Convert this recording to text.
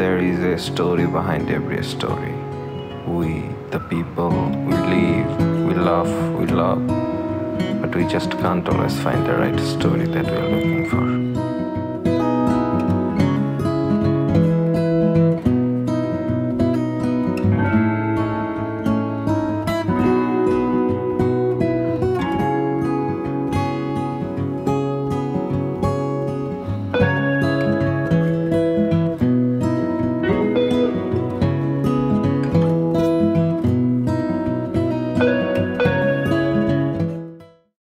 there is a story behind every story. We, the people, we live, we love, we love, but we just can't always find the right story that we're looking for.